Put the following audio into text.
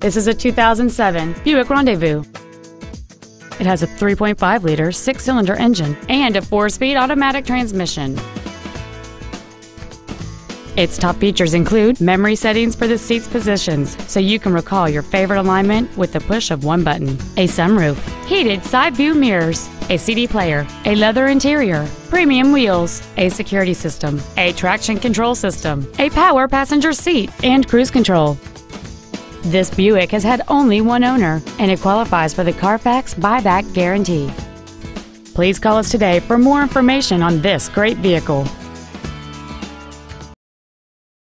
This is a 2007 Buick Rendezvous. It has a 3.5 liter six cylinder engine and a four speed automatic transmission. Its top features include memory settings for the seat's positions, so you can recall your favorite alignment with the push of one button, a sunroof, heated side view mirrors, a CD player, a leather interior, premium wheels, a security system, a traction control system, a power passenger seat, and cruise control. This Buick has had only one owner, and it qualifies for the Carfax buyback guarantee. Please call us today for more information on this great vehicle.